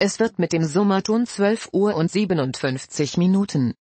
Es wird mit dem Summerton 12 Uhr und 57 Minuten.